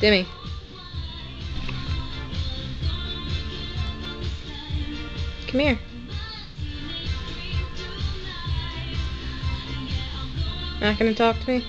Demi. Come here. Not gonna talk to me?